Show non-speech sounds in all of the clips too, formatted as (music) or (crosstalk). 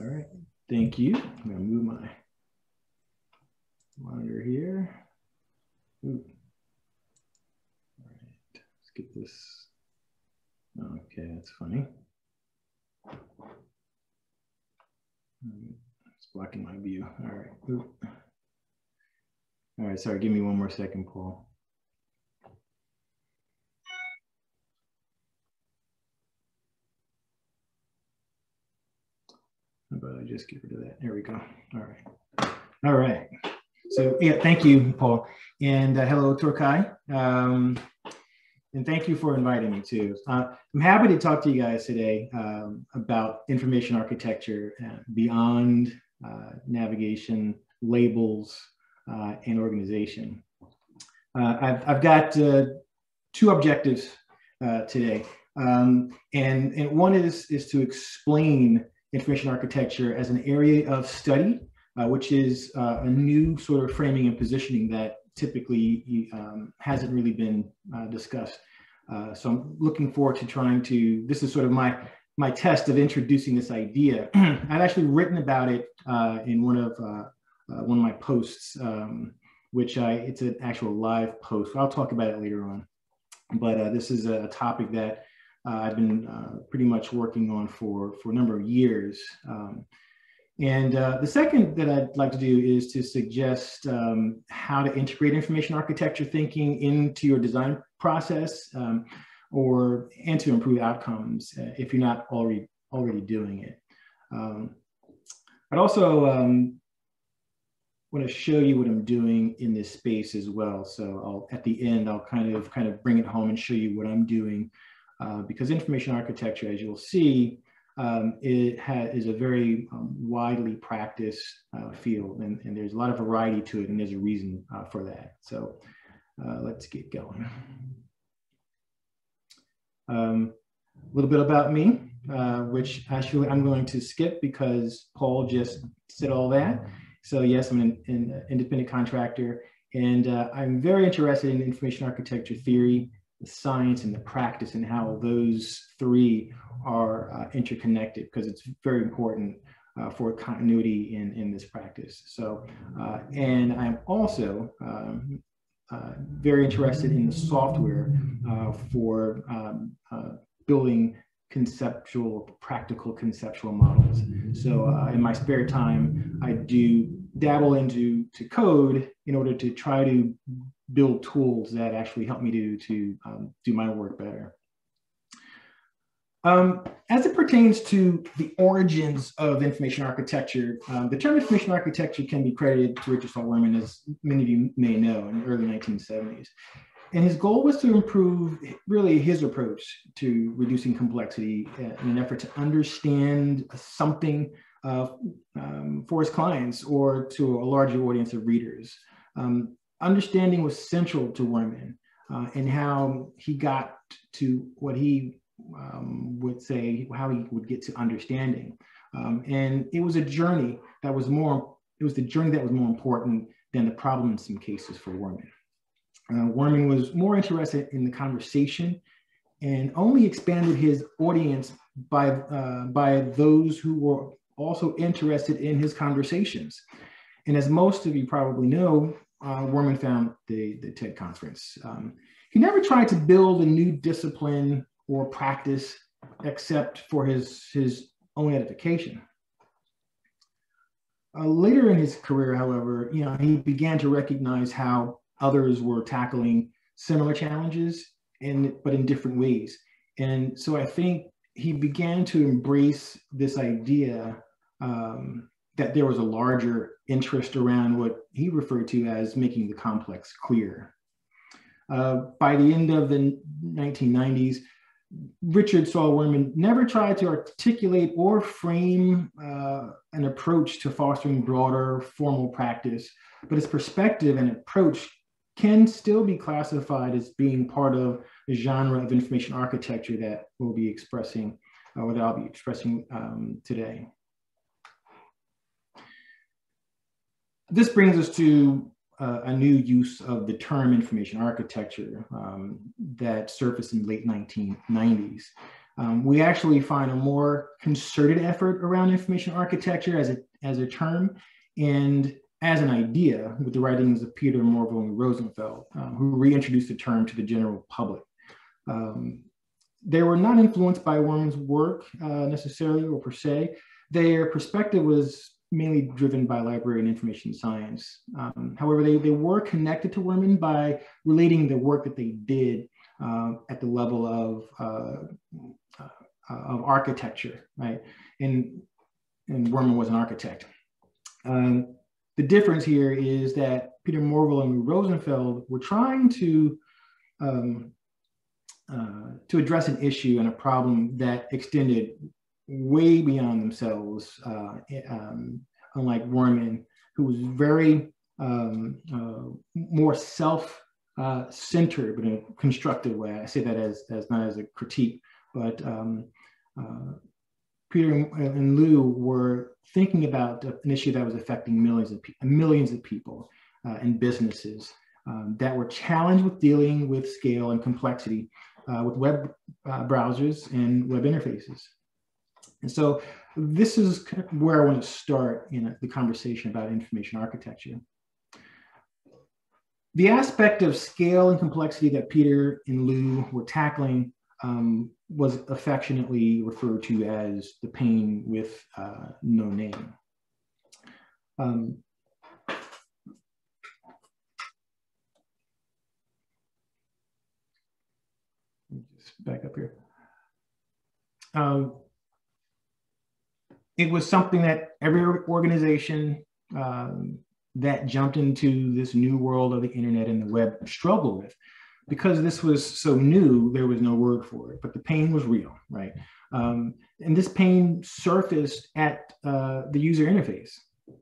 All right, thank you. I'm gonna move my monitor here. Ooh. All right, let's get this. Okay, that's funny. It's blocking my view. All right. Ooh. All right, sorry, give me one more second, Paul. About I just get rid of that? There we go. All right. All right. So yeah, thank you, Paul. And uh, hello, TorCHI. Um, and thank you for inviting me too. Uh, I'm happy to talk to you guys today um, about information architecture uh, beyond uh, navigation, labels, uh, and organization. Uh, I've, I've got two objectives today. Um, and, and one is, is to explain information architecture as an area of study, uh, which is uh, a new sort of framing and positioning that typically um, hasn't really been uh, discussed. Uh, so I'm looking forward to trying to, this is sort of my, my test of introducing this idea. (clears throat) I've actually written about it uh, in one of, one of my posts, um, which I, it's an actual live post. I'll talk about it later on. But this is a topic that uh, I've been uh, pretty much working on for, for a number of years. Um, and uh, the second that I'd like to do is to suggest um, how to integrate information architecture thinking into your design process um, or and to improve outcomes uh, if you're not already already doing it. Um, I'd also um, want to show you what I'm doing in this space as well. So I'll, at the end, I'll kind of kind of bring it home and show you what I'm doing uh, because information architecture, as you'll see, um, it is a very um, widely practiced uh, field and, and, there's a lot of variety to it and there's a reason uh, for that. So uh, let's get going. Um, a little bit about me, uh, which actually I'm going to skip because Paul just said all that. So yes, I'm an, an independent contractor and uh, I'm very interested in information architecture theory the science and the practice and how those three are uh, interconnected because it's very important uh, for continuity in, in this practice. So, uh, and I'm also um, uh, very interested in the software uh, for um, uh, building conceptual, practical conceptual models. So in my spare time, I do dabble into to code in order to try to build tools that actually help me to, to um, do my work better. Um, as it pertains to the origins of information architecture, um, the term information architecture can be credited to Richard Saul as many of you may know, in the early 1970s. And his goal was to improve really his approach to reducing complexity in an effort to understand something uh, um, for his clients or to a larger audience of readers. Um, understanding was central to Wurman uh, and how he got to what he um, would say, how he would get to understanding. Um, and it was a journey that was more, it was the journey that was more important than the problem in some cases for Wurman. Uh, was more interested in the conversation and only expanded his audience by, uh, by those who were also interested in his conversations. And as most of you probably know, uh, Wurman found the, the TED conference. Um, he never tried to build a new discipline or practice except for his, his own edification. Uh, later in his career, however, you know, he began to recognize how others were tackling similar challenges, and but in different ways. And so I think he began to embrace this idea um, that there was a larger interest around what he referred to as making the complex clear. Uh, by the end of the 1990s, Richard Saul Wurman never tried to articulate or frame uh, an approach to fostering broader formal practice, but his perspective and approach can still be classified as being part of the genre of information architecture that we'll be expressing, uh, or that I'll be expressing um, today. This brings us to uh, a new use of the term information architecture um, that surfaced in the late 1990s. Um, we actually find a more concerted effort around information architecture as a, as a term and as an idea with the writings of Peter Morville and Rosenfeld, um, who reintroduced the term to the general public. Um, they were not influenced by Wurman's work uh, necessarily or per se. Their perspective was mainly driven by library and information science. Um, however, they, they were connected to Wurman by relating the work that they did uh, at the level of, uh, uh, of architecture, right? And, and Wurman was an architect. Um, the difference here is that Peter Morville and Rosenfeld were trying to um, uh, to address an issue and a problem that extended way beyond themselves, uh, um, unlike Wurman, who was very um, uh, more self uh, centered, but in a constructive way. I say that as, as not as a critique, but um, uh, Peter and Lou were thinking about an issue that was affecting millions of, millions of people uh, and businesses um, that were challenged with dealing with scale and complexity uh, with web uh, browsers and web interfaces. And so this is where I want to start in the conversation about information architecture. The aspect of scale and complexity that Peter and Lou were tackling um, was affectionately referred to as the pain with uh, no name. Um, just back up here. Um, it was something that every organization um, that jumped into this new world of the internet and the web struggled with because this was so new, there was no word for it, but the pain was real, right? Um, and this pain surfaced at uh, the user interface.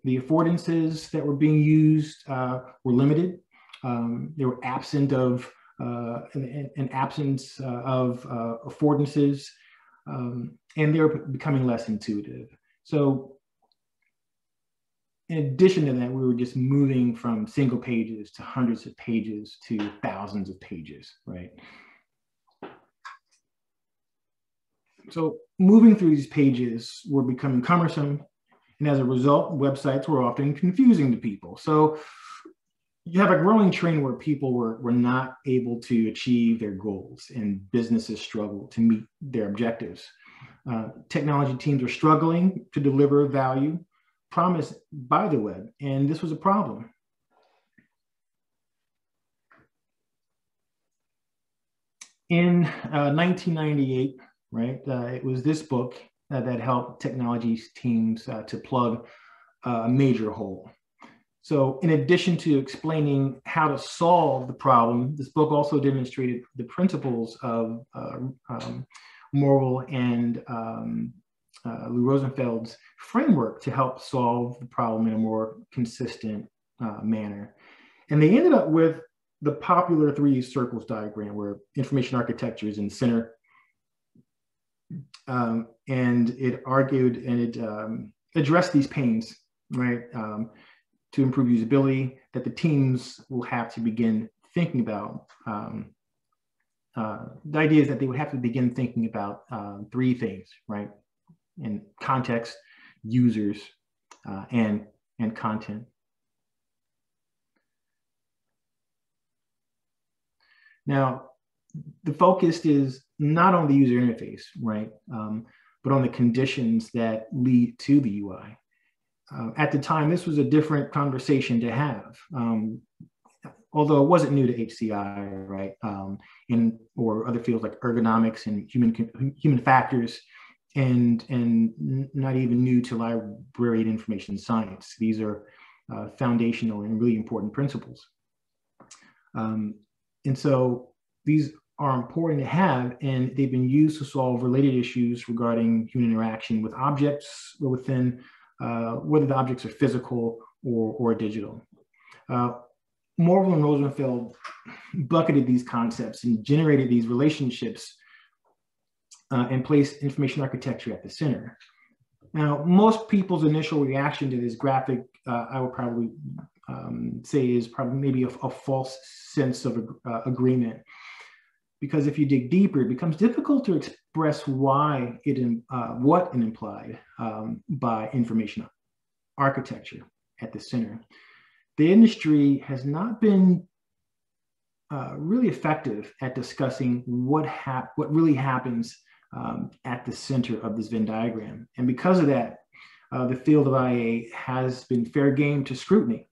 The affordances that were being used uh, were limited. Um, they were absent of uh, an, an, absence uh, of uh, affordances, um, and they were becoming less intuitive. So in addition to that, we were just moving from single pages to hundreds of pages to thousands of pages, right? So moving through these pages were becoming cumbersome. And as a result, websites were often confusing to people. So you have a growing trend where people were, were not able to achieve their goals and businesses struggle to meet their objectives. Uh, technology teams were struggling to deliver value promised by the web, and this was a problem. In uh, 1998, right, uh, it was this book uh, that helped technology teams uh, to plug uh, a major hole. So in addition to explaining how to solve the problem, this book also demonstrated the principles of um, Morville and um, uh, Lou Rosenfeld's framework to help solve the problem in a more consistent uh, manner. And they ended up with the popular three circles diagram where information architecture is in the center. Um, and it argued and it um, addressed these pains, right, um, to improve usability that the teams will have to begin thinking about. Um, uh, the idea is that they would have to begin thinking about uh, three things, right? in context, users, uh, and, and content. Now, the focus is not on the user interface, right? Um, but on the conditions that lead to the UI. Uh, at the time, this was a different conversation to have. Um, although it wasn't new to HCI, right? Um, in or other fields like ergonomics and human human factors, and and not even new to library and information science. These are uh, foundational and really important principles. Um, and so these are important to have, and they've been used to solve related issues regarding human interaction with objects within, uh, whether the objects are physical or, or digital. Uh, Morville and Rosenfeld bucketed these concepts and generated these relationships uh, and placed information architecture at the center. Now, most people's initial reaction to this graphic, uh, I would probably um, say is probably maybe a, a false sense of uh, agreement. because if you dig deeper, it becomes difficult to express why it, uh, what it implied um, by information architecture at the center. The industry has not been uh, really effective at discussing what hap- what really happens um, at the center of this Venn diagram, and because of that, uh, the field of IA has been fair game to scrutiny.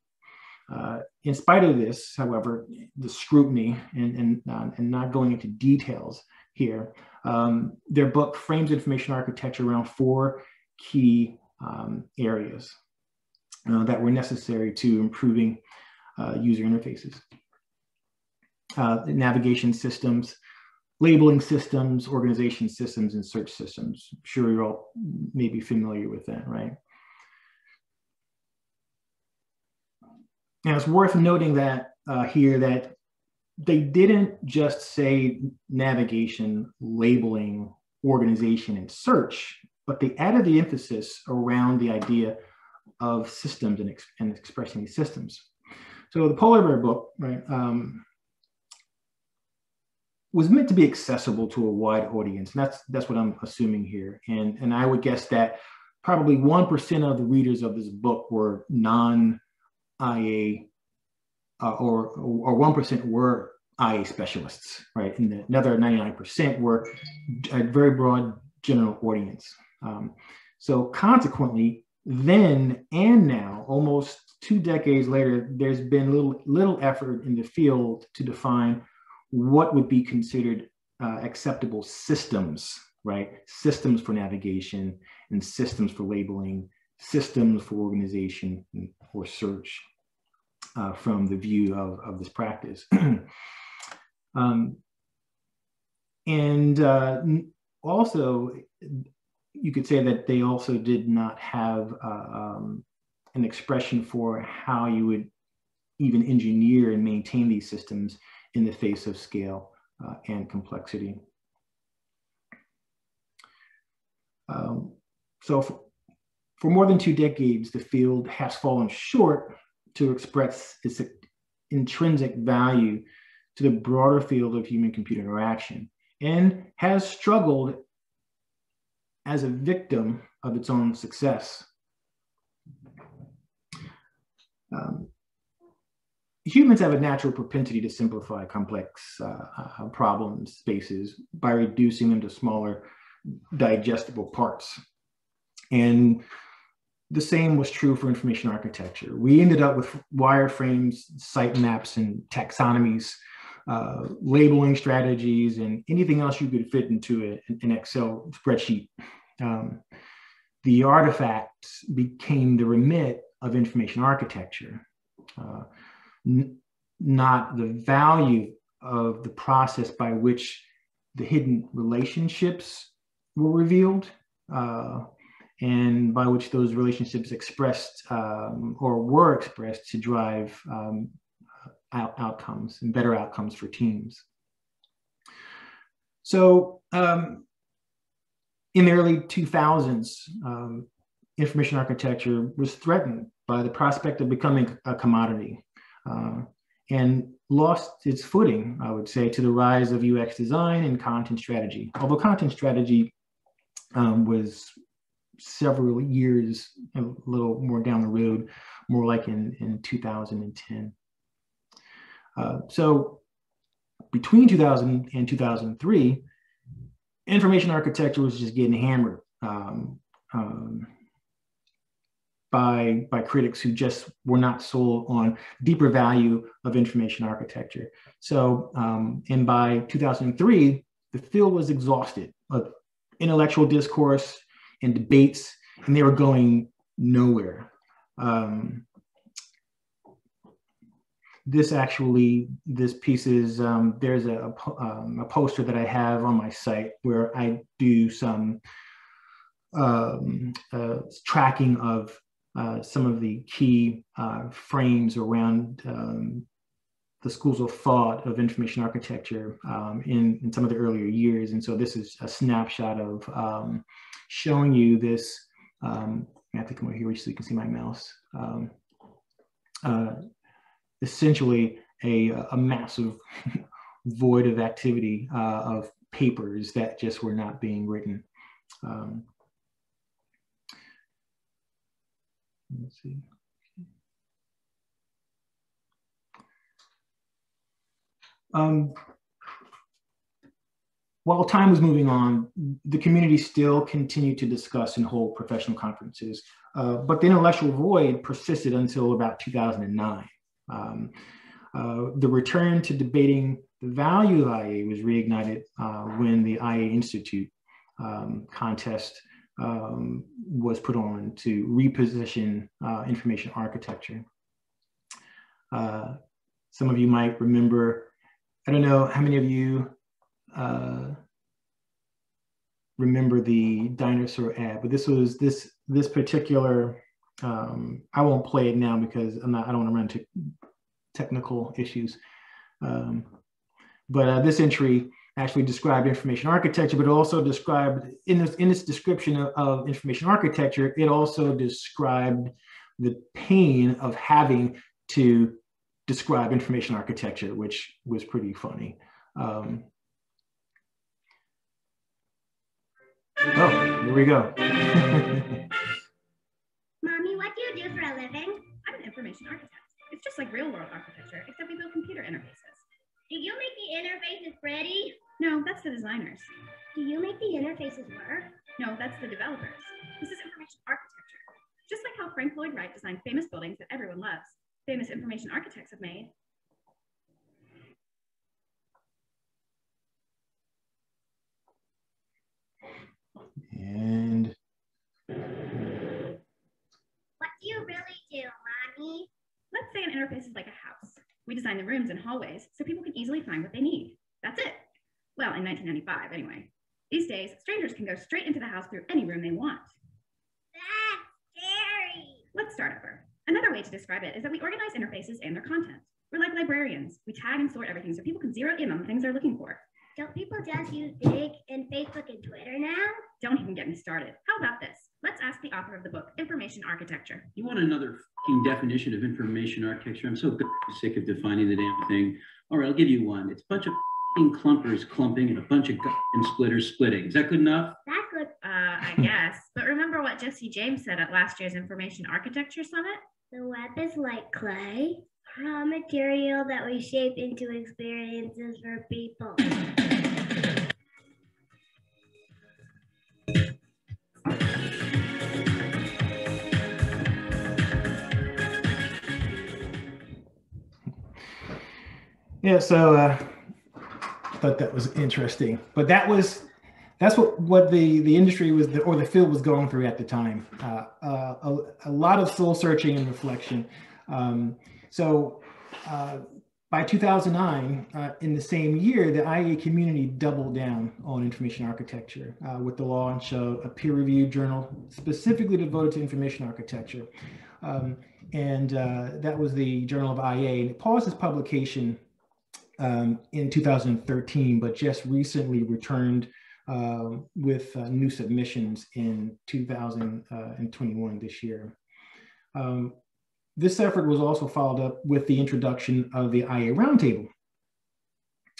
Uh, in spite of this, however, the scrutiny and, and, uh, and not going into details here, um, their book frames information architecture around four key um, areas uh, that were necessary to improving uh, user interfaces. Uh, navigation systems, labeling systems, organization systems, and search systems. I'm sure you're all maybe familiar with that, right? Now it's worth noting that uh, here that they didn't just say navigation, labeling, organization, and search, but they added the emphasis around the idea of systems and, ex and expressing these systems. So the polar bear book, right, um, was meant to be accessible to a wide audience. And that's, that's what I'm assuming here. And, and I would guess that probably 1% of the readers of this book were non-IA uh, or, or 1% were IA specialists, right? And the another 99% were a very broad general audience. Um, so consequently, then and now, almost two decades later, there's been little, little effort in the field to define what would be considered uh, acceptable systems, right? Systems for navigation and systems for labeling, systems for organization or search uh, from the view of, of this practice. (clears throat) um, and uh, also, you could say that they also did not have uh, um, an expression for how you would even engineer and maintain these systems in the face of scale uh, and complexity. Um, so for, for, more than two decades, the field has fallen short to express its intrinsic value to the broader field of human-computer interaction and has struggled as a victim of its own success. Um, humans have a natural propensity to simplify complex uh, uh, problem spaces by reducing them to smaller digestible parts. And the same was true for information architecture. We ended up with wireframes, site maps, and taxonomies, uh, labeling strategies, and anything else you could fit into an Excel spreadsheet. Um, the artifact became the remit of information architecture. Uh, not the value of the process by which the hidden relationships were revealed uh, and by which those relationships expressed um, or were expressed to drive um, out outcomes and better outcomes for teams. So um, in the early 2000s, um, information architecture was threatened by the prospect of becoming a commodity uh, and lost its footing, I would say, to the rise of UX design and content strategy. Although content strategy um, was several years, a little more down the road, more like in, in 2010. Uh, so between 2000 and 2003, information architecture was just getting hammered. Um, um, by, by critics who just were not sold on deeper value of information architecture. So, um, and by 2003, the field was exhausted of intellectual discourse and debates, and they were going nowhere. Um, this actually, this piece is, um, there's a, um, a poster that I have on my site where I do some um, uh, tracking of uh, some of the key uh, frames around um, the schools of thought of information architecture um, in, in some of the earlier years. And so this is a snapshot of um, showing you this. I have to come over here so you can see my mouse. Uh, essentially a, a massive (laughs) void of activity uh, of papers that just were not being written. Um, let's see. Um, while time was moving on, the community still continued to discuss and hold professional conferences, uh, but the intellectual void persisted until about 2009. Um, uh, the return to debating the value of IA was reignited uh, when the IA Institute um, contest um, was put on to reposition uh, information architecture. Uh, some of you might remember, I don't know how many of you uh, remember the dinosaur ad, but this was this this particular. Um, I won't play it now because I'm not. I don't want to run into technical issues. Um, but uh, this entry actually described information architecture, but also described in this in its description of, of information architecture, it also described the pain of having to describe information architecture, which was pretty funny. Um, oh, here we go. (laughs) Mommy, what do you do for a living? I'm an information architect. It's just like real world architecture, except we build computer interfaces. Do you make the interfaces pretty? No, that's the designers. Do you make the interfaces work? No, that's the developers. This is information architecture. Just like how Frank Lloyd Wright designed famous buildings that everyone loves, famous information architects have made. And What do you really do, Let's say an interface is like a house. We design the rooms and hallways so people can easily find what they need. That's it. Well, in 1995, anyway. These days, strangers can go straight into the house through any room they want. That's scary. Let's start over. Another way to describe it is that we organize interfaces and their content. We're like librarians. We tag and sort everything so people can zero in on the things they're looking for. Don't people just use Digg and Facebook and Twitter now? Don't even get me started. How about this? Let's ask the author of the book, Information Architecture. You want another fucking definition of information architecture? I'm so sick of defining the damn thing. All right, I'll give you one. It's a bunch of fucking clumpers clumping and a bunch of and splitters splitting. Is that good enough? That's good. Uh, I (laughs) guess. But remember what Jesse James said at last year's Information Architecture Summit? The web is like clay, raw material that we shape into experiences for people. (laughs) Yeah, so uh, I thought that was interesting. But that was that's what what the the industry was the, or the field was going through at the time. Uh, uh, a, a, lot of soul searching and reflection. Um, so uh, by 2009, uh, in the same year, the IA community doubled down on information architecture uh, with the launch of a peer-reviewed journal specifically devoted to information architecture. Um, and uh, that was the Journal of IA. And it paused its publication um, in 2013, but just recently returned uh, with uh, new submissions in 2021 this year. Um, this effort was also followed up with the introduction of the IA Roundtable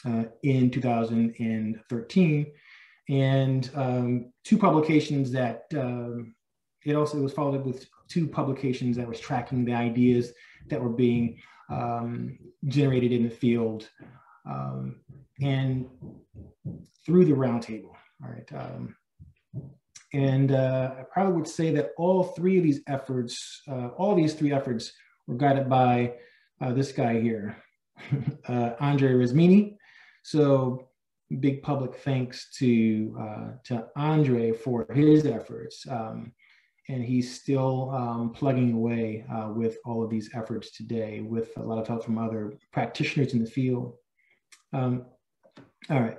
uh, in 2013, and um, two publications that um, it also was followed up with two publications that was tracking the ideas that were being um, generated in the field um, and through the roundtable. All right. Um, and uh, I probably would say that all three of these efforts, uh, all these three efforts were guided by uh, this guy here, (laughs) uh, Andre Resmini. So big public thanks to, uh, to Andre for his efforts. Um, and he's still um, plugging away uh, with all of these efforts today with a lot of help from other practitioners in the field. Um, all right.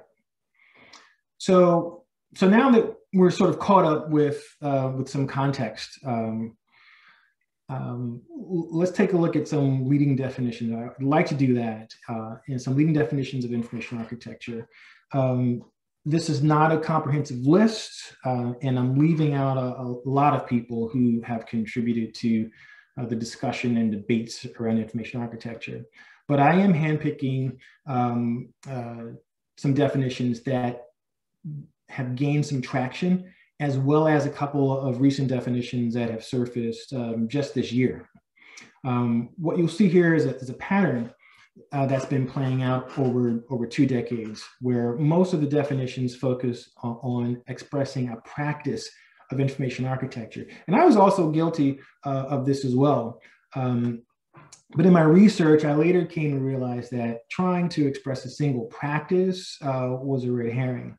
So, so now that we're sort of caught up with, uh, with some context, um, um, let's take a look at some leading definitions. I'd like to do that uh, and some leading definitions of information architecture. Um, this is not a comprehensive list, uh, and I'm leaving out a, a, lot of people who have contributed to uh, the discussion and debates around information architecture. but I am handpicking um, uh, some definitions that have gained some traction, as well as a couple of recent definitions that have surfaced um, just this year. Um, what you'll see here is a, is a pattern uh, that's been playing out over, over two decades, where most of the definitions focus on, on expressing a practice of information architecture. And I was also guilty uh, of this as well. Um, but in my research, I later came to realize that trying to express a single practice uh, was a red herring.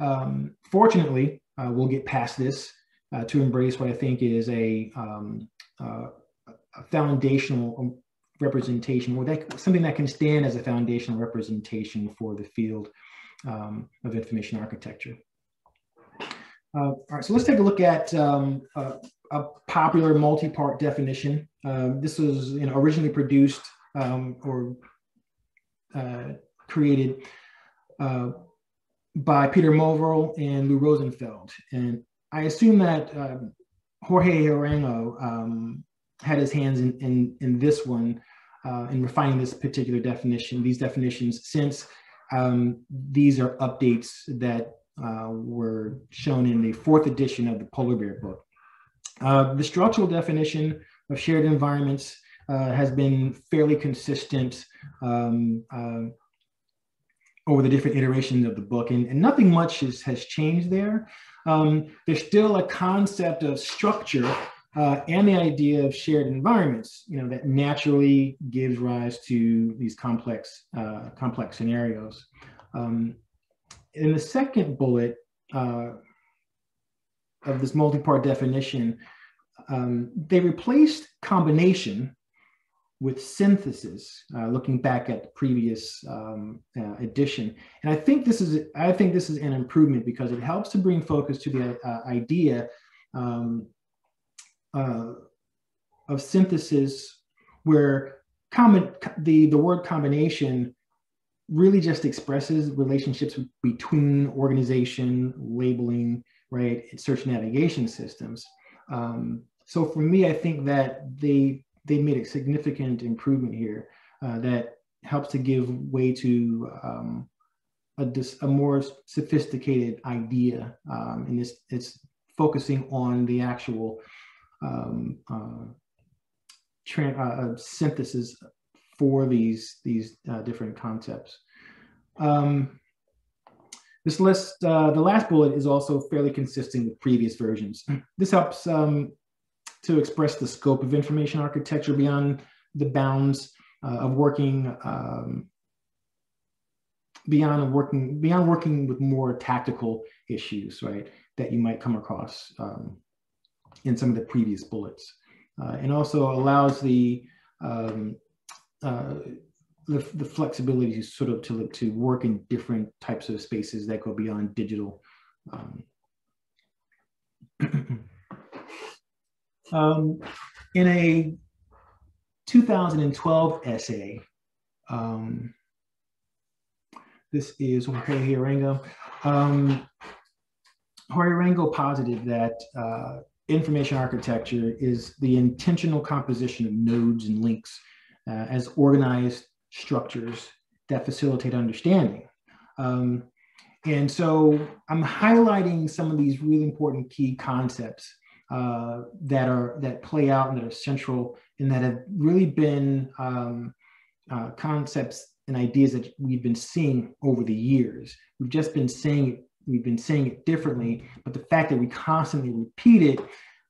Um, fortunately, uh, we'll get past this uh, to embrace what I think is a, um, uh, a foundational representation, or that, something that can stand as a foundational representation for the field um, of information architecture. Uh, all right, so let's take a look at um, a, a, popular multi-part definition. Um, this was you know, originally produced um, or uh, created uh, by Peter Morville and Lou Rosenfeld. And I assume that um, Jorge Arango um, had his hands in, in, in this one uh, in refining this particular definition, these definitions, since um, these are updates that uh, were shown in the fourth edition of the Polar Bear book. Uh, the structural definition of shared environments uh, has been fairly consistent um, uh, over the different iterations of the book, and, and nothing much is, has changed there. Um, there's still a concept of structure uh, and the idea of shared environments, you know, that naturally gives rise to these complex, uh, complex scenarios. Um, in the second bullet uh, of this multi-part definition, um, they replaced combination with synthesis, uh, looking back at the previous um, uh, edition. And I think this is I think this is an improvement because it helps to bring focus to the uh, idea um, uh, of synthesis, where common the the word combination really just expresses relationships between organization, labeling, right, search navigation systems. Um, so for me, I think that they they made a significant improvement here uh, that helps to give way to um, a, a, more sophisticated idea. Um, and this it's focusing on the actual um, uh, uh, uh, synthesis for these, these uh, different concepts. Um, this list, uh, the last bullet is also fairly consistent with previous versions. (clears throat) This helps um, to express the scope of information architecture beyond the bounds uh, of working um, beyond working beyond working with more tactical issues, right? That you might come across um, in some of the previous bullets, uh, and also allows the um, uh, the, the flexibility to sort of to, to work in different types of spaces that go beyond digital. Um, (clears throat) um, in a 2012 essay, um, this is Jorge Arango. Um, Jorge Arango posited that uh, information architecture is the intentional composition of nodes and links uh, as organized structures that facilitate understanding. Um, and so I'm highlighting some of these really important key concepts uh, that are that play out and that are central and that have really been um, uh, concepts and ideas that we've been seeing over the years. We've just been saying it, we've been saying it differently, but the fact that we constantly repeat it,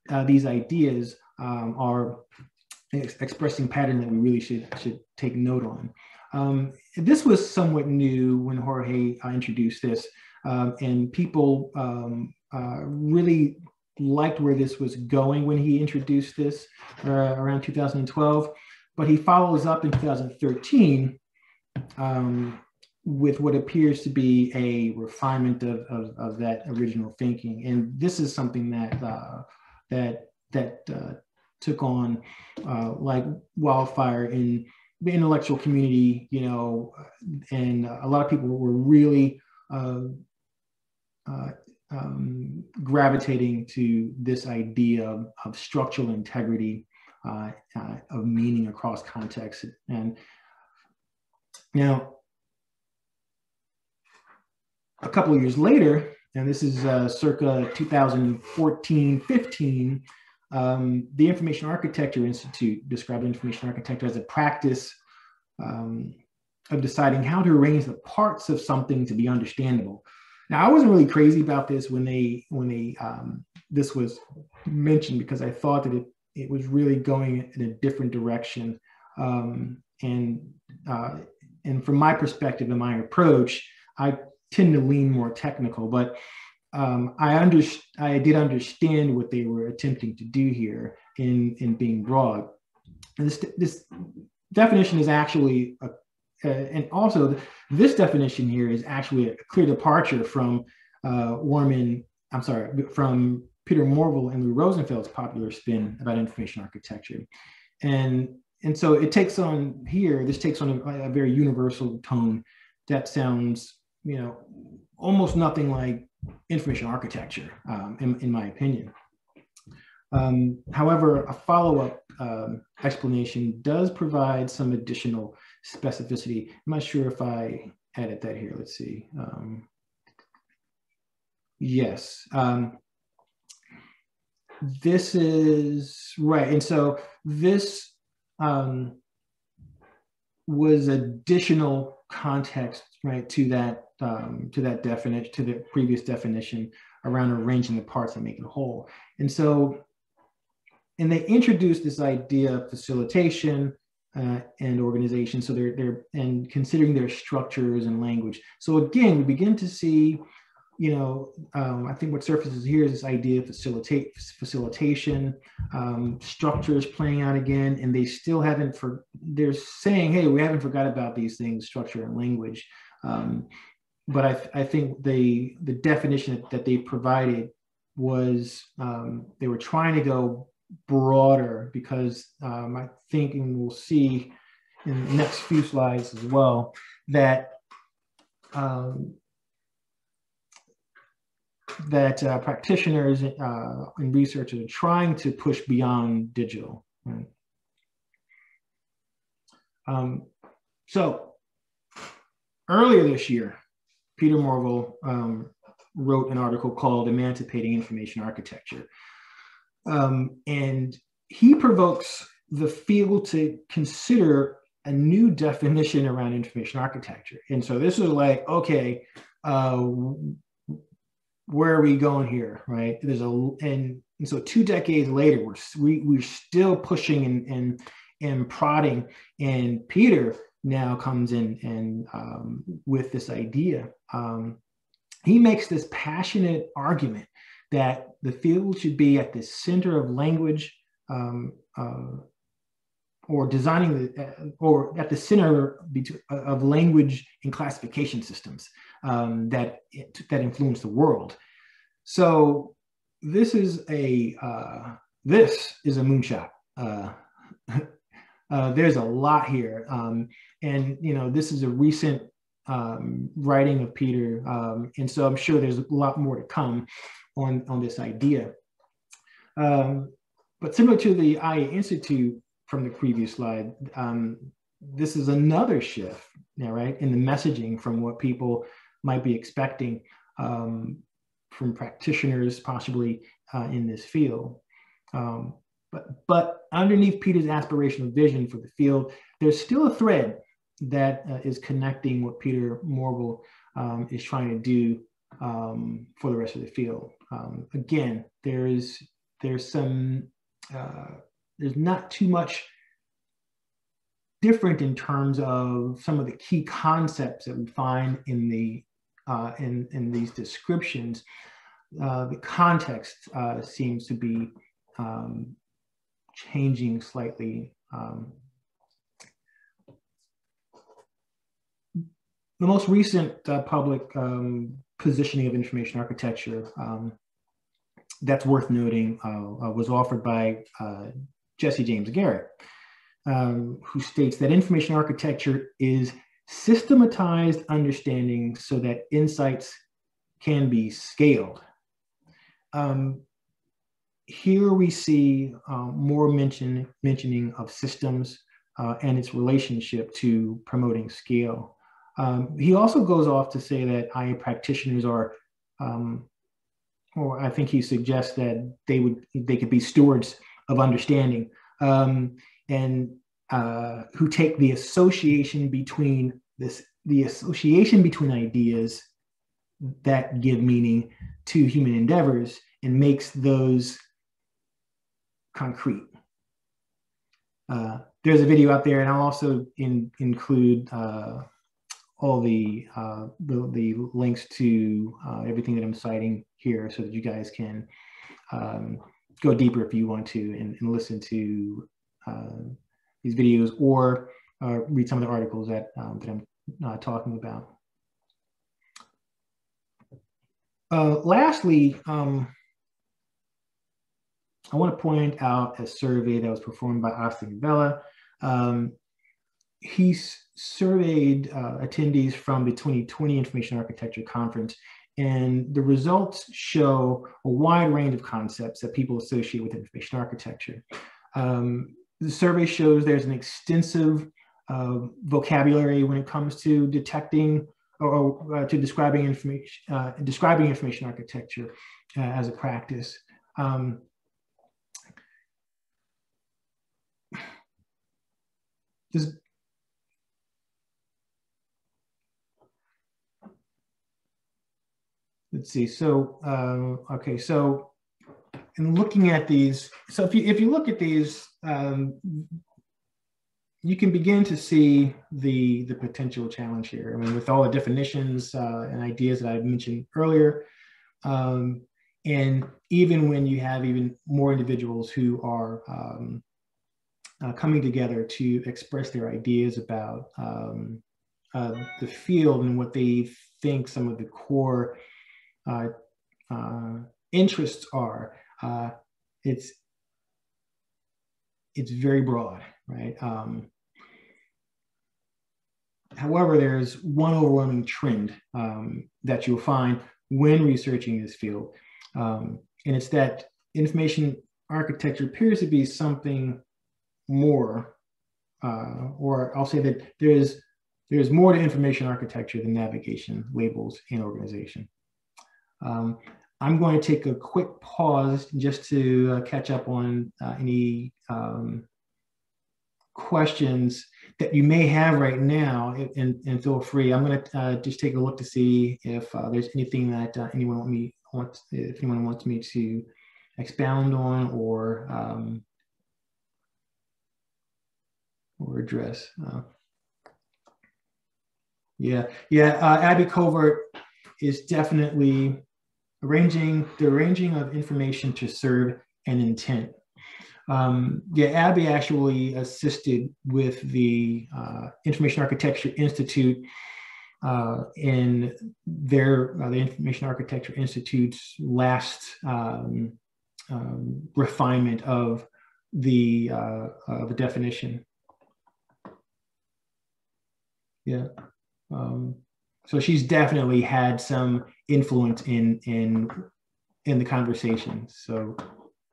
uh, these ideas um, are ex expressing pattern that we really should should take note on. Um, this was somewhat new when Jorge uh, introduced this, um, and people um, uh, really liked where this was going when he introduced this uh, around 2012. But he follows up in 2013 um, with what appears to be a refinement of, of, of, that original thinking, and this is something that uh, that that uh, took on uh, like wildfire in the intellectual community, you know, and a lot of people were really uh, uh, um, gravitating to this idea of, of structural integrity, uh, uh of meaning across context. And now, a couple of years later, and this is uh, circa 2014, 15, um, the Information Architecture Institute described information architecture as a practice um, of deciding how to arrange the parts of something to be understandable. Now, I wasn't really crazy about this when they when they um, this was mentioned because I thought that it it was really going in a different direction, um, and uh, and from my perspective and my approach, I tend to lean more technical, but um, I under, I did understand what they were attempting to do here in in being broad. And this this definition is actually a, uh, and also this definition here is actually a clear departure from uh, Wurman. I'm sorry, from Peter Morville and Lou Rosenfeld's popular spin about information architecture, and and so it takes on here. This takes on a, a very universal tone that sounds, you know, almost nothing like information architecture, um, in, in, my opinion. Um, however, a follow-up um, explanation does provide some additional specificity. I'm not sure if I added that here. Let's see. Um, yes. Um, this is right. And so this um, was additional context, right, to that um, to that definition, to the previous definition around arranging the parts that make it whole. And so, and they introduced this idea of facilitation uh, and organization. So they're, they're, and considering their structures and language. So again, we begin to see, you know, um, I think what surfaces here is this idea of facilitate, facilitation, um, structures playing out again, and they still haven't, for, they're saying, hey, we haven't forgot about these things, structure and language. Um, but I, I think the the definition that, they provided was um, they were trying to go broader because um, I think, and we'll see in the next few slides as well, that um, that uh, practitioners uh, and researchers are trying to push beyond digital. Right? Um, so earlier this year, Peter Morville um, wrote an article called Emancipating Information Architecture. Um, and he provokes the field to consider a new definition around information architecture. And so this is like, okay, uh, where are we going here, right? There's a and, and so two decades later, we're we, we're still pushing and and and prodding. And Peter now comes in and um, with this idea. Um, he makes this passionate argument that the field should be at the center of language um, uh, or designing the, uh, or at the center of language and classification systems um, that, that influence the world. So this is a, uh, this is a moonshot. Uh, (laughs) uh, there's a lot here. Um, and, you know, this is a recent um, writing of Peter. Um, and so I'm sure there's a lot more to come on, on this idea. Um, but similar to the IA Institute from the previous slide, um, this is another shift right, in the messaging from what people might be expecting um, from practitioners possibly uh, in this field. Um, but, but underneath Peter's aspirational vision for the field, there's still a thread that uh, is connecting what Peter Morville um, is trying to do um, for the rest of the field. Um, again, there is there's some uh, there's not too much different in terms of some of the key concepts that we find in the uh, in in these descriptions. Uh, the context uh, seems to be um, changing slightly. Um, the most recent uh, public um, positioning of information architecture um, that's worth noting uh, uh, was offered by Jesse James Garrett, um, who states that information architecture is systematized understanding so that insights can be scaled. Um, here we see uh, more mention, mentioning of systems uh, and its relationship to promoting scale. Um, he also goes off to say that IA practitioners are, um, or I think he suggests that they would they could be stewards of understanding um, and uh, who take the association between this the association between ideas that give meaning to human endeavors and makes those concrete. Uh, there's a video out there, and I'll also in, include uh, all the, uh, the, the links to uh, everything that I'm citing here, so that you guys can um, go deeper if you want to and, and listen to uh, these videos or uh, read some of the articles that um, that I'm talking about. lastly, um, I want to point out a survey that was performed by Austin Govella. Um, he surveyed uh, attendees from the 2020 Information Architecture Conference, and the results show a wide range of concepts that people associate with information architecture. Um, the survey shows there's an extensive uh, vocabulary when it comes to detecting or, uh, to describing information, uh, describing information architecture uh, as a practice. Um, this let's see. So uh, okay. So in looking at these so if you if you look at these um, you can begin to see the the potential challenge here. I mean with all the definitions uh, and ideas that i mentioned earlier um, and even when you have even more individuals who are um, uh, coming together to express their ideas about um, uh, the field and what they think some of the core interests are. Uh, it's it's very broad, right? Um, however, there's one overwhelming trend um, that you'll find when researching this field, um, and it's that information architecture appears to be something more, uh, or I'll say that there's there's more to information architecture than navigation, labels, and organization. Um, I'm going to take a quick pause just to uh, catch up on uh, any um, questions that you may have right now and, and feel free. I'm going to uh, just take a look to see if uh, there's anything that uh, anyone want me wants, if anyone wants me to expound on or um, or address. Uh, yeah, yeah. Abby Covert is definitely arranging the arranging of information to serve an intent. Um, yeah, Abby actually assisted with the uh, Information Architecture Institute uh, in their uh, the Information Architecture Institute's last um, um, refinement of the uh, of the definition. Yeah. Um, so she's definitely had some influence in in in the conversation. So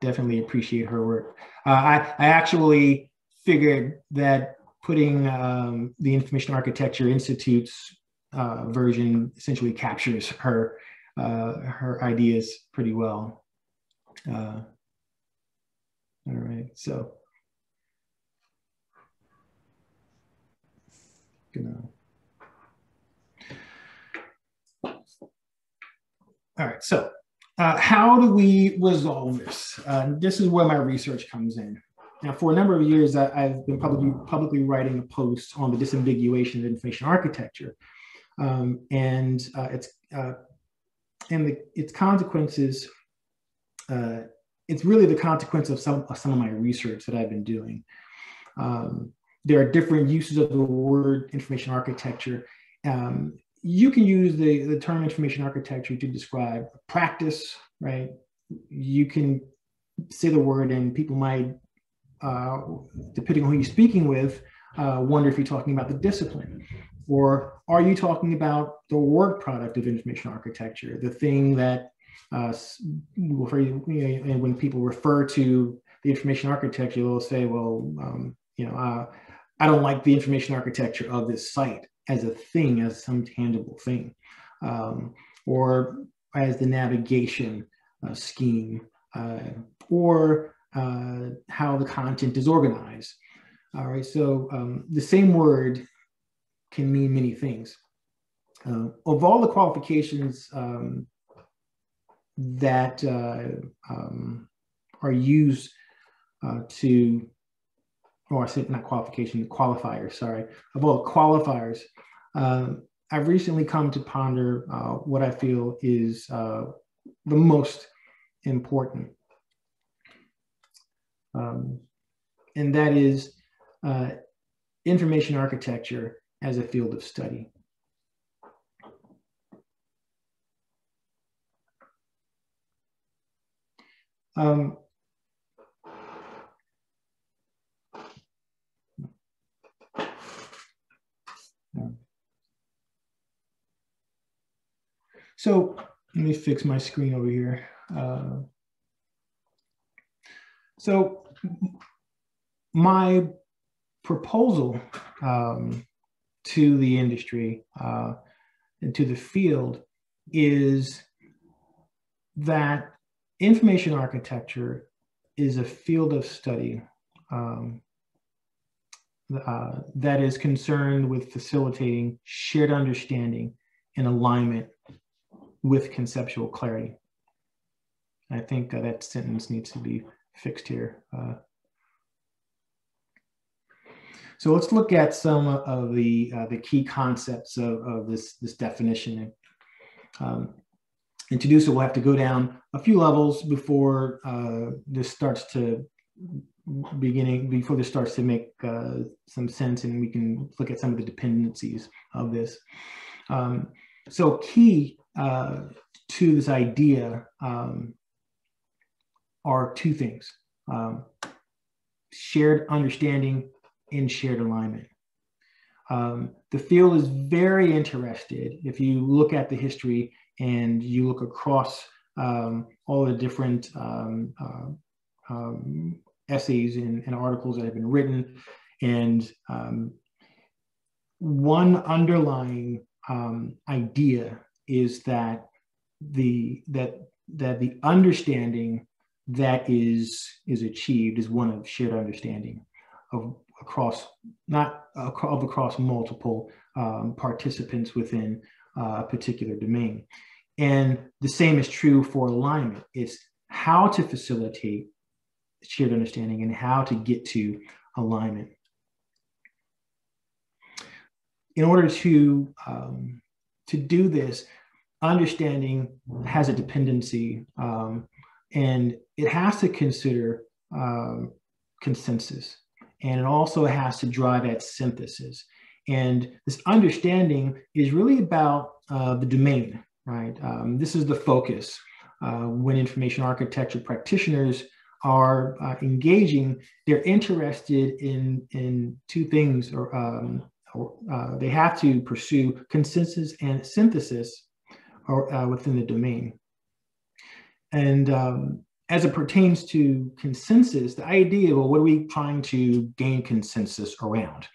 definitely appreciate her work. Uh, I I actually figured that putting um, the Information Architecture Institute's uh, version essentially captures her uh, her ideas pretty well. Uh, all right, so Genau. All right, so uh, how do we resolve this? Uh, this is where my research comes in. Now, for a number of years, I, have been publicly, publicly writing a post on the disambiguation of information architecture, um, and uh, its uh, and the, its consequences. Uh, it's really the consequence of some of some of my research that I've been doing. Um, there are different uses of the word information architecture. Um, you can use the, the term information architecture to describe practice, right? You can say the word and people might, uh, depending on who you're speaking with, uh, wonder if you're talking about the discipline. Or are you talking about the work product of information architecture, the thing that uh, and when people refer to the information architecture, they'll say, well, um, you know, uh, I don't like the information architecture of this site as a thing, as some tangible thing, um, or as the navigation uh, scheme, uh, or uh, how the content is organized. All right, so um, the same word can mean many things. Uh, of all the qualifications um, that uh, um, are used uh, to, or I said not qualification, qualifiers, sorry, of all qualifiers, uh, I've recently come to ponder uh, what I feel is uh, the most important. Um, and that is uh, information architecture as a field of study. Um, so let me fix my screen over here. Uh, so my proposal um, to the industry uh, and to the field is that information architecture is a field of study um, uh, that is concerned with facilitating shared understanding and alignment with conceptual clarity. I think uh, that sentence needs to be fixed here. Uh, so let's look at some of the uh, the key concepts of, of this this definition. Um, and to do so, we'll have to go down a few levels before uh, this starts to beginning before this starts to make uh, some sense, and we can look at some of the dependencies of this. Um, so key uh, to this idea um, are two things: um, shared understanding and shared alignment. Um, the field is very interested. If you look at the history and you look across um, all the different um, uh, um, essays and, and, articles that have been written, and one underlying idea is that the that that the understanding that is is achieved is one of shared understanding of across not of across multiple um, participants within uh, a particular domain. And the same is true for alignment. It's how to facilitate shared understanding and how to get to alignment. In order to, um, to do this, understanding has a dependency um, and it has to consider um, consensus and it also has to drive at synthesis. And this understanding is really about uh, the domain, right? Um, this is the focus. Uh, when information architecture practitioners are uh, engaging, they're interested in, in two things, or, um, uh, they have to pursue consensus and synthesis or, uh, within the domain. And um, as it pertains to consensus, the idea, well, what are we trying to gain consensus around?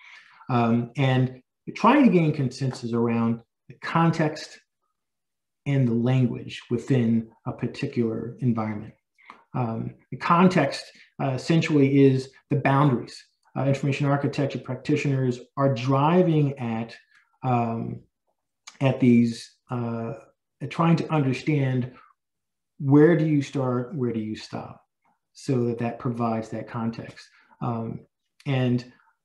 Um, and trying to gain consensus around the context and the language within a particular environment. Um, the context uh, essentially is the boundaries. Uh, information architecture practitioners are driving at, um, at these, uh, at trying to understand where do you start, where do you stop, so that that provides that context. Um, and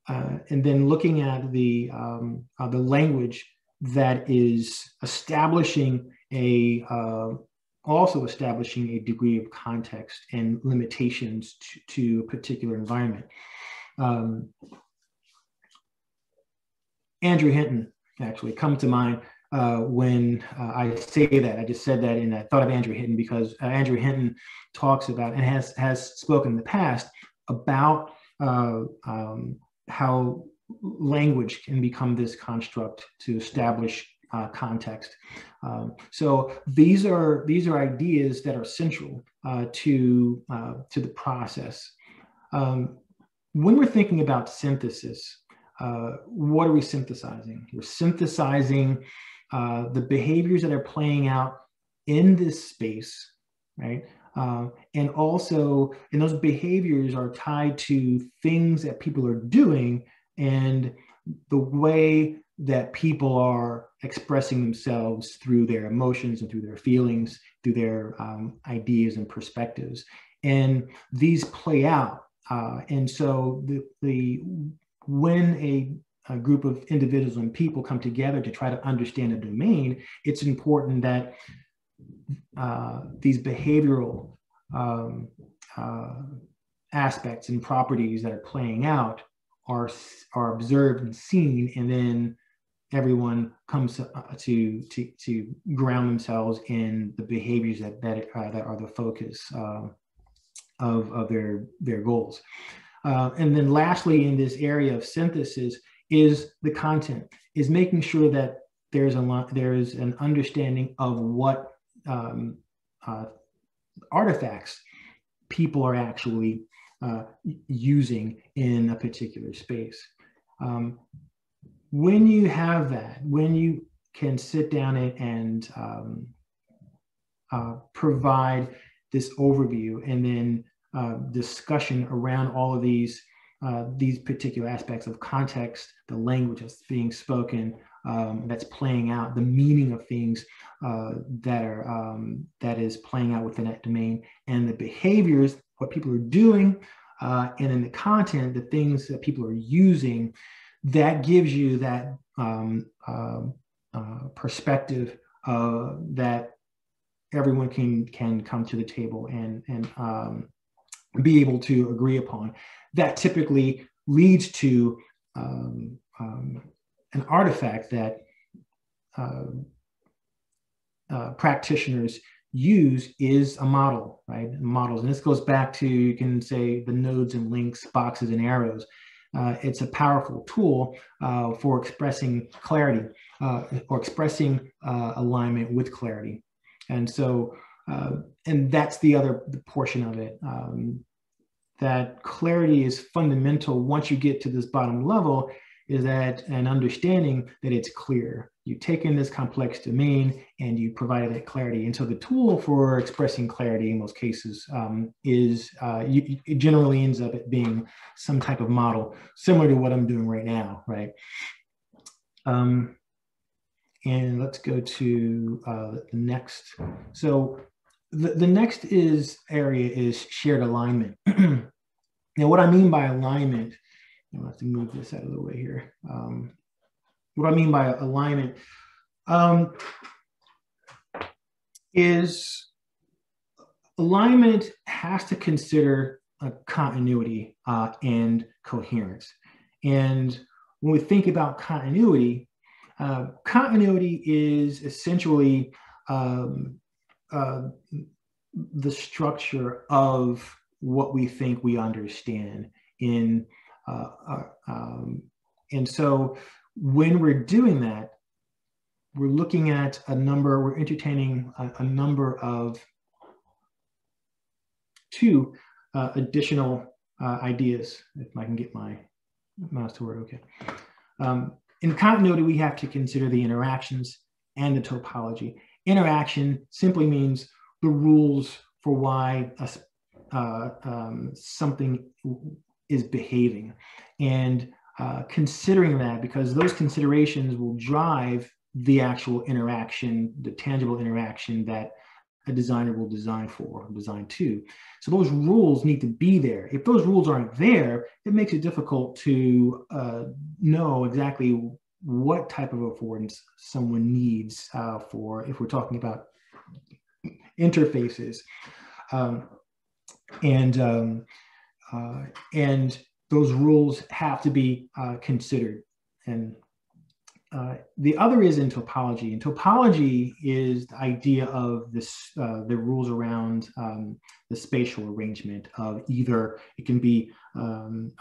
uh, and then looking at the um, uh, the language that is establishing a uh, also establishing a degree of context and limitations to, to a particular environment. Um, Andrew Hinton actually come to mind uh, when uh, I say that. I just said that and I thought of Andrew Hinton because uh, Andrew Hinton talks about and has has spoken in the past about uh, um, how language can become this construct to establish uh, context. Um, so these are these are ideas that are central uh, to uh, to the process. Um, when we're thinking about synthesis, uh, what are we synthesizing? We're synthesizing uh, the behaviors that are playing out in this space, right? Uh, and also, and those behaviors are tied to things that people are doing and the way that people are expressing themselves through their emotions and through their feelings, through their um, ideas and perspectives. And these play out. Uh, and so the, the when a, a, group of individuals and people come together to try to understand a domain, it's important that uh, these behavioral um, uh, aspects and properties that are playing out are, are observed and seen, and then everyone comes to, uh, to, to, to, ground themselves in the behaviors that, that, uh, that are the focus uh, of, of their, their goals. Uh, and then lastly, in this area of synthesis is the content, is making sure that there's a there's an understanding of what um, uh, artifacts people are actually uh, using in a particular space. Um, when you have that, when you can sit down and, and um, uh, provide this overview and then uh, discussion around all of these uh, these particular aspects of context, the language that's being spoken, um, that's playing out, the meaning of things uh, that are um, that is playing out within that domain, and the behaviors, what people are doing, uh, and in the content, the things that people are using, that gives you that um, um uh, perspective that everyone can can come to the table and and um, be able to agree upon. That typically leads to um, um, an artifact that uh, uh, practitioners use is a model, right? Models. And this goes back to, you can say, the nodes and links, boxes and arrows. Uh, it's a powerful tool uh, for expressing clarity uh, or expressing uh, alignment with clarity. And so and that's the other portion of it. Um, that clarity is fundamental once you get to this bottom level is that an understanding that it's clear. You take in this complex domain and you provide that clarity. And so the tool for expressing clarity in most cases um, is, uh, you, it generally ends up being some type of model similar to what I'm doing right now, right? Um, and let's go to uh, the next. So the, the next is area is shared alignment. (clears throat) now, what I mean by alignment, I'll have to move this out of the way here. Um, what I mean by alignment um, is alignment has to consider continuity uh, and coherence. And when we think about continuity, uh, continuity is essentially um, uh, the structure of what we think we understand in uh, uh, um, and so when we're doing that we're looking at a number we're entertaining a, a number of two uh, additional uh, ideas if i can get my mouse to work okay. Um, in continuity we have to consider the interactions and the topology Interaction simply means the rules for why a, uh, um, something is behaving. And uh, considering that, because those considerations will drive the actual interaction, the tangible interaction that a designer will design for, design to. So those rules need to be there. If those rules aren't there, it makes it difficult to uh, know exactly what type of affordance someone needs uh, for, if we're talking about interfaces. Um, and, um, uh, and those rules have to be uh, considered. And uh, the other is in topology. And topology is the idea of this, uh, the rules around um, the spatial arrangement of either, it can be um,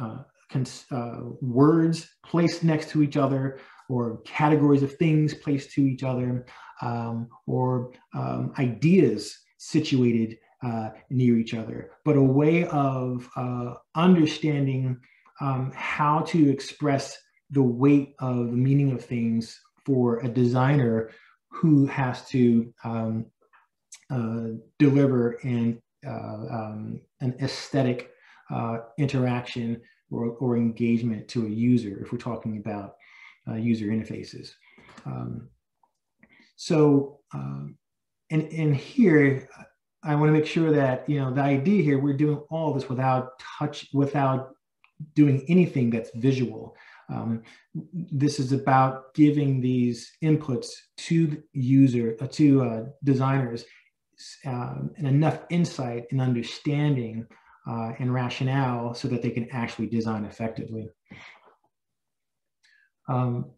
uh, words placed next to each other or categories of things placed to each other um, or um, ideas situated uh, near each other, but a way of uh, understanding um, how to express the weight of the meaning of things for a designer who has to um, uh, deliver an, uh, um, an aesthetic uh, interaction or, or, engagement to a user if we're talking about uh, user interfaces. Um, so, um, and, and here, I want to make sure that, you know, the idea here, we're doing all this without touch, without doing anything that's visual. Um, this is about giving these inputs to user, uh, to uh, designers um, and enough insight and understanding uh, and rationale so that they can actually design effectively. Um,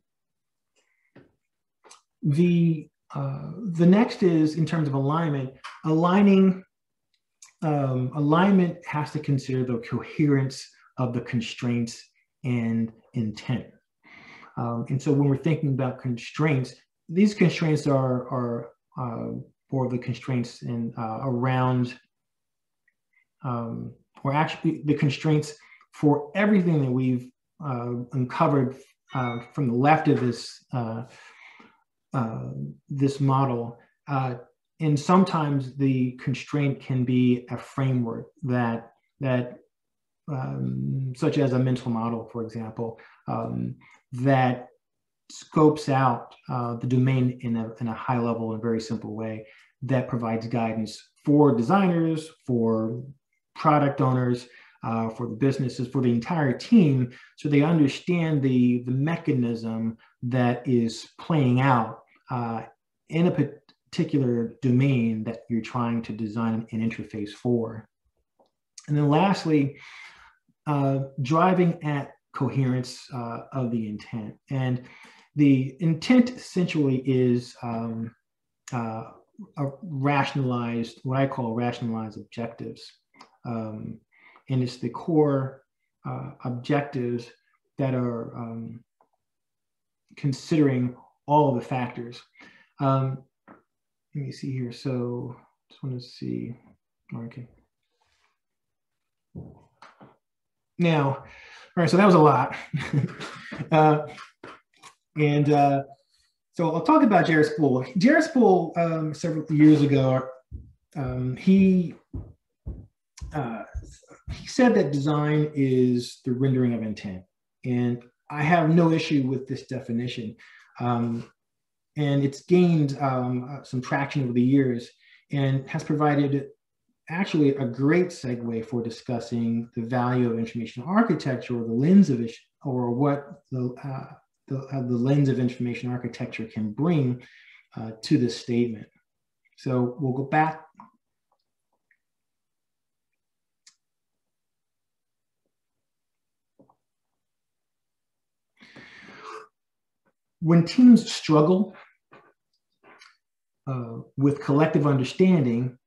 the, uh, the next is in terms of alignment, aligning, um, alignment has to consider the coherence of the constraints and intent. Um, and so when we're thinking about constraints, these constraints are, are uh, for the constraints in, uh, around, um, or actually the constraints for everything that we've uh, uncovered uh, from the left of this, uh, uh, this model. and sometimes the constraint can be a framework that, that um, such as a mental model, for example, um, that scopes out uh, the domain in a, in a high level and very simple way that provides guidance for designers, for product owners, uh, for the businesses, for the entire team, so they understand the, the mechanism that is playing out uh, in a particular domain that you're trying to design an interface for. And then lastly, uh, driving at coherence uh, of the intent. And the intent essentially is um, uh, a rationalized, what I call rationalized objectives. Um, and it's the core uh, objectives that are um, considering all the factors. Um, let me see here. So just want to see, okay. Now, all right, so that was a lot. (laughs) uh, and uh, so I'll talk about Jared Spool. Jared Spool, um, several years ago, um, he uh, he said that design is the rendering of intent, and I have no issue with this definition. Um, and it's gained um, uh, some traction over the years and has provided actually a great segue for discussing the value of information architecture or the lens of it, or what the, uh, the, uh, the, lens of information architecture can bring uh, to this statement. So we'll go back. When teams struggle uh, with collective understanding,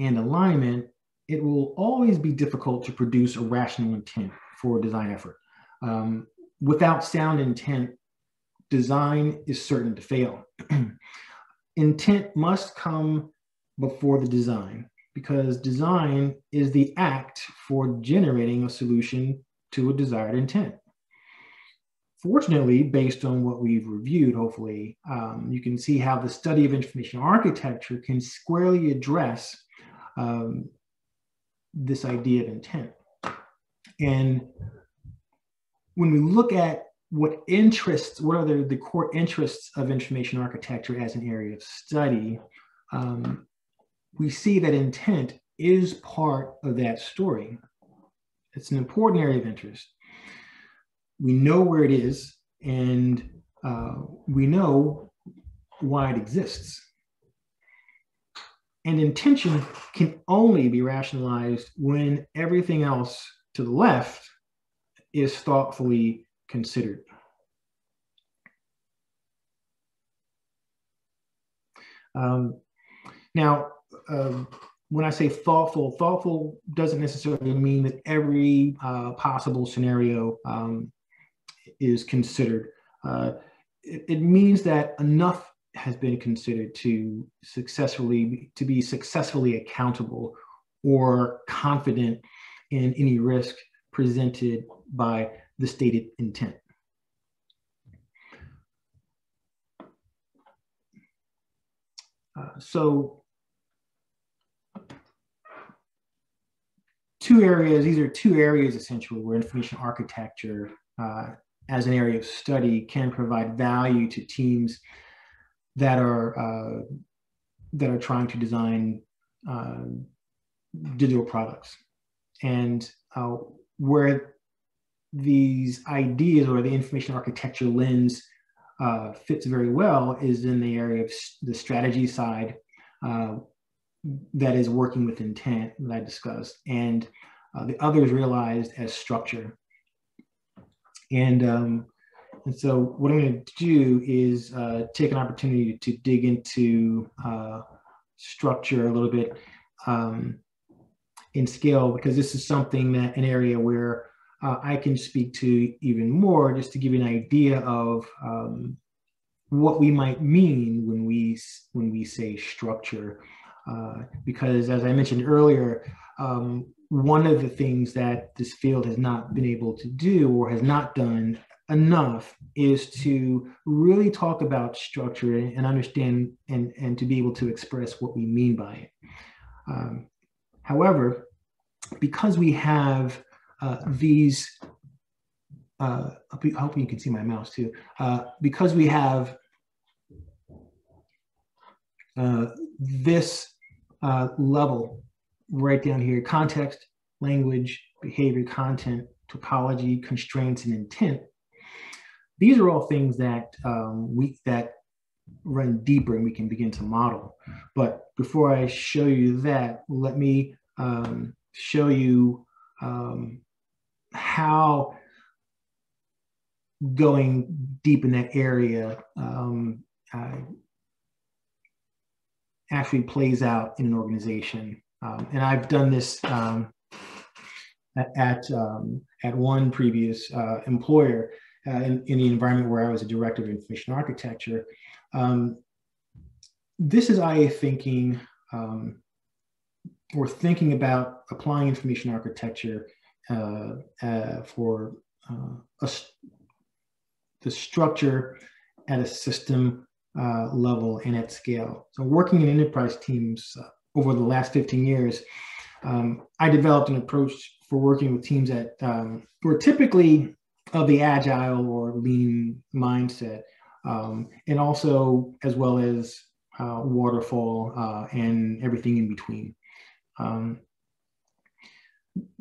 and alignment, it will always be difficult to produce a rational intent for a design effort. Um, without sound intent, design is certain to fail. (clears throat) intent must come before the design because design is the act for generating a solution to a desired intent. Fortunately, based on what we've reviewed, hopefully, um, you can see how the study of information architecture can squarely address um, this idea of intent. And when we look at what interests, what are the, the core interests of information architecture as an area of study, um, we see that intent is part of that story. It's an important area of interest. We know where it is, and uh, we know why it exists. And intention can only be rationalized when everything else to the left is thoughtfully considered. Um, now, um, when I say thoughtful, thoughtful doesn't necessarily mean that every uh, possible scenario um, is considered. Uh, it, it, means that enough has been considered to successfully to be successfully accountable or confident in any risk presented by the stated intent. Uh, so two areas, these are two areas essentially where information architecture uh, as an area of study can provide value to teams that are uh, that are trying to design uh, digital products and uh, where these ideas or the information architecture lens uh, fits very well is in the area of the strategy side uh, that is working with intent that I discussed, and uh, the others realized as structure. And um, and so what I'm going to do is uh, take an opportunity to dig into uh, structure a little bit um, in scale because this is something that an area where uh, I can speak to even more just to give you an idea of um, what we might mean when we when we say structure. Uh, because as I mentioned earlier, um, one of the things that this field has not been able to do or has not done enough is to really talk about structure and understand and, and to be able to express what we mean by it. Um, however, because we have uh, these, uh, I hope you can see my mouse too, uh, because we have uh, this uh, level right down here, context, language, behavior, content, topology, constraints, and intent, these are all things that um, we that run deeper and we can begin to model. But before I show you that, let me um, show you um, how going deep in that area um, uh, actually plays out in an organization. Um, and I've done this um, at um, at one previous uh, employer uh, in, in, the environment where I was a director of information architecture. Um, this is IA thinking um, or thinking about applying information architecture uh, uh, for uh, a, the structure at a system uh, level and at scale. So working in enterprise teams over the last 15 years, um, I developed an approach for working with teams that um, were typically of the agile or lean mindset, um, and also as well as uh, waterfall uh, and everything in between. Um,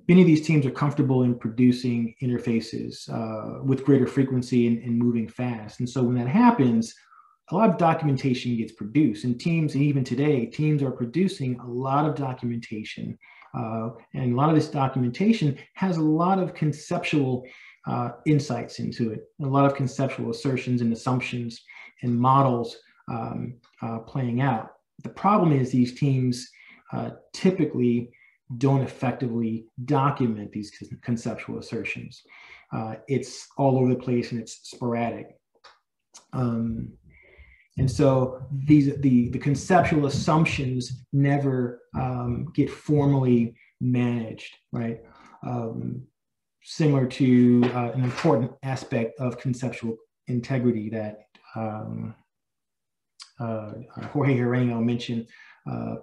many of these teams are comfortable in producing interfaces uh, with greater frequency and, and, moving fast. And so when that happens, a lot of documentation gets produced. And teams, and even today, teams are producing a lot of documentation. Uh, and a lot of this documentation has a lot of conceptual uh, insights into it, a lot of conceptual assertions and assumptions and models um, uh, playing out. The problem is these teams uh, typically don't effectively document these conceptual assertions. Uh, it's all over the place and it's sporadic. Um, and so these the, the conceptual assumptions never um, get formally managed, right? Um, similar to uh, an important aspect of conceptual integrity that um, uh, Jorge Arango mentioned. Uh,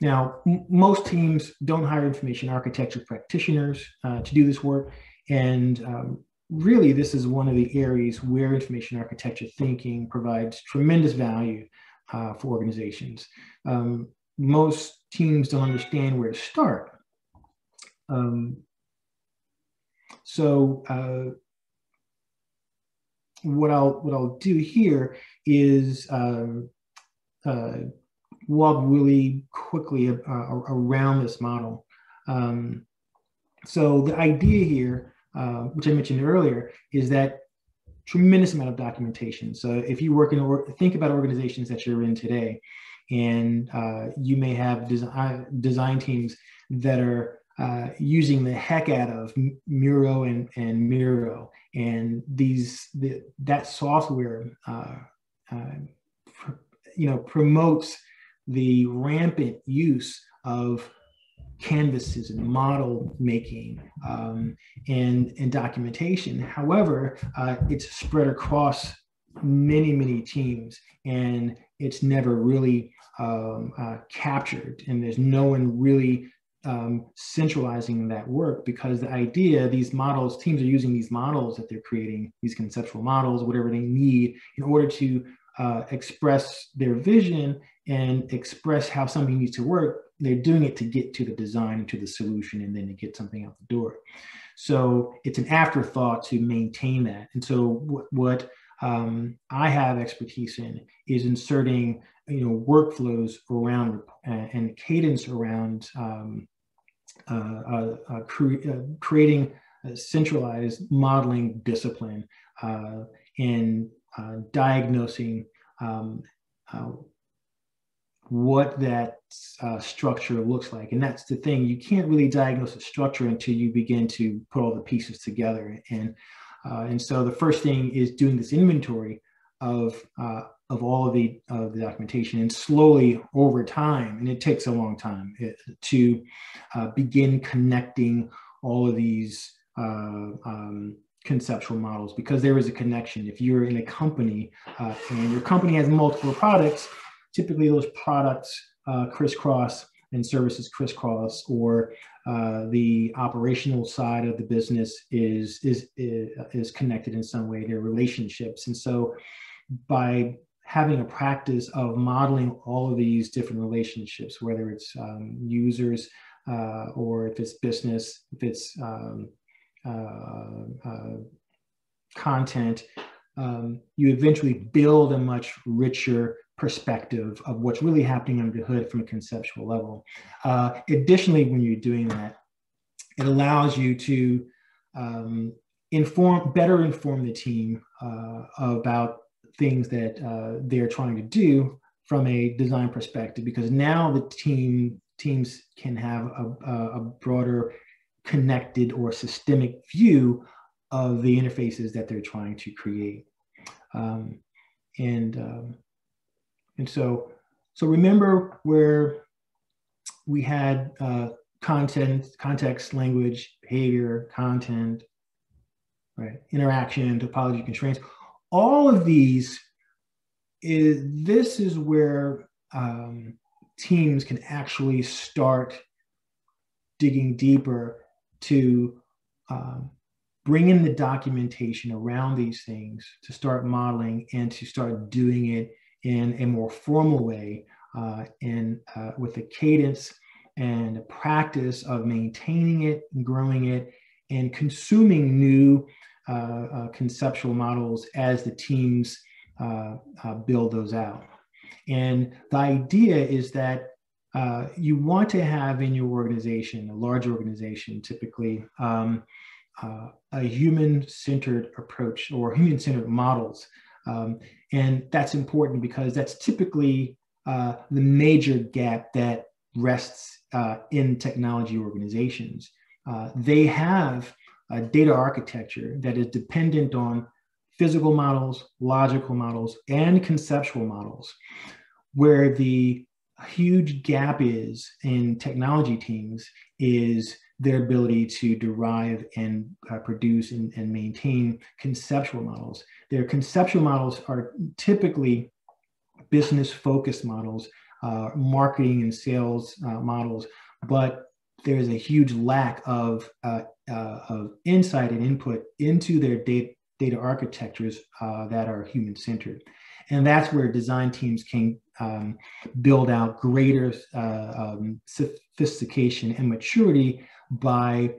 now, most teams don't hire information architecture practitioners uh, to do this work, and um, really this is one of the areas where information architecture thinking provides tremendous value uh, for organizations. Um, most teams don't understand where to start. Um, so uh, what I'll what I'll do here is um, uh, walk really quickly uh, around this model. Um, so the idea here, uh, which I mentioned earlier, is that tremendous amount of documentation. So if you work in or think about organizations that you're in today, and uh, you may have design design teams that are uh, using the heck out of Miro and, and Miro. And these the, that software, uh, uh, you know, promotes the rampant use of canvases and model making um, and, and documentation. However, uh, it's spread across many, many teams, and it's never really um, uh, captured. And there's no one really um, centralizing that work because the idea, these models, teams are using these models that they're creating, these conceptual models, whatever they need, in order to uh, express their vision and express how something needs to work. They're doing it to get to the design, and to the solution, and then to get something out the door. So it's an afterthought to maintain that. And so what, what um, I have expertise in is inserting, you know, workflows around uh, and cadence around um, uh, uh, uh cre- uh, creating a centralized modeling discipline uh, and diagnosing um, what that structure looks like. And that's the thing, you can't really diagnose a structure until you begin to put all the pieces together. And uh, and so the first thing is doing this inventory of, uh, of all of the, of the documentation and slowly over time, and it takes a long time it, eh, to uh, begin connecting all of these uh, um, conceptual models because there is a connection. If you're in a company uh, and your company has multiple products, typically those products uh, crisscross and services crisscross or uh, the operational side of the business is, is, is connected in some way, their relationships. And so by having a practice of modeling all of these different relationships, whether it's um, users uh, or if it's business, if it's um, uh, uh, content, um, you eventually build a much richer perspective of what's really happening under the hood from a conceptual level. Uh, additionally, when you're doing that, it allows you to um, inform, better inform the team uh, about things that uh, they're trying to do from a design perspective, because now the team teams can have a, a broader connected or systemic view of the interfaces that they're trying to create. Um, and um, and so, so remember where we had uh, content, context, language, behavior, content, right, interaction, topology, constraints. All of these is this is where um, teams can actually start digging deeper to um, bring in the documentation around these things to start modeling and to start doing it in a more formal way uh, and uh, with the cadence and a practice of maintaining it growing it and consuming new uh, uh conceptual models as the teams uh, uh, build those out. And the idea is that you want to have in your organization, a large organization, typically um, a human-centered approach or human-centered models um, and that's important because that's typically uh, the major gap that rests uh, in technology organizations. Uh, they have a data architecture that is dependent on physical models, logical models, and conceptual models, where the huge gap is in technology teams is their ability to derive and uh, produce and, and maintain conceptual models. Their conceptual models are typically business focused models, uh, marketing and sales uh, models, but there's a huge lack of, uh, uh, of insight and input into their data, data architectures uh, that are human centered. And that's where design teams can um, build out greater um, sophistication and maturity by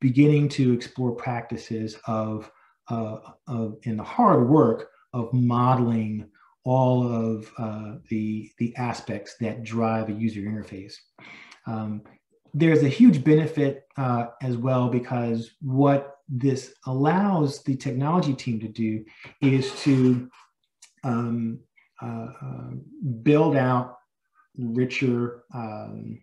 beginning to explore practices of, uh, of in the hard work of modeling all of uh, the, the aspects that drive a user interface. Um, there's a huge benefit uh, as well because what this allows the technology team to do is to um, uh, uh, build out richer um,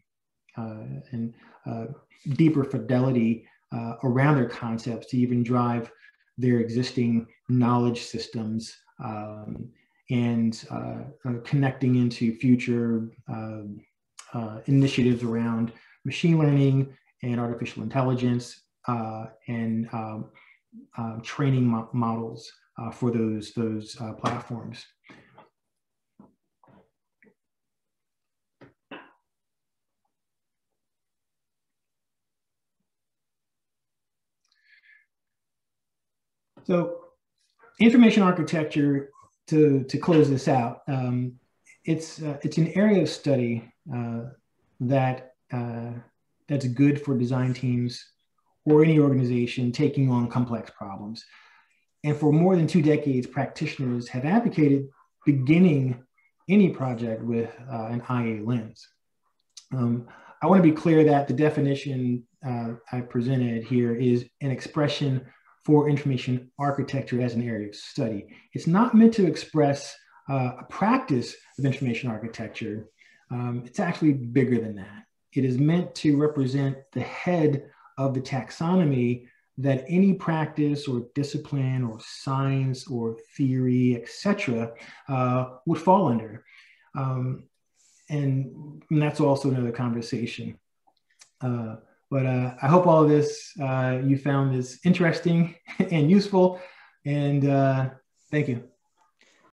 and uh, deeper fidelity uh, around their concepts to even drive their existing knowledge systems um, and uh, uh, connecting into future uh, initiatives around machine learning and artificial intelligence uh, and um, uh, training mo models uh, for those, those uh, platforms. So information architecture, to, to close this out, um, it's, uh, it's an area of study uh, that, uh, that's good for design teams or any organization taking on complex problems. And for more than two decades, practitioners have advocated beginning any project with uh, an IA lens. Um, I want to be clear that the definition uh, I presented here is an expression for information architecture as an area of study. It's not meant to express uh, a practice of information architecture. Um, it's actually bigger than that. It is meant to represent the head of the taxonomy that any practice or discipline or science or theory, etc., uh, would fall under. Um, and, and, that's also another conversation. Uh, but uh, I hope all of this uh, you found this interesting (laughs) and useful. And uh, thank you.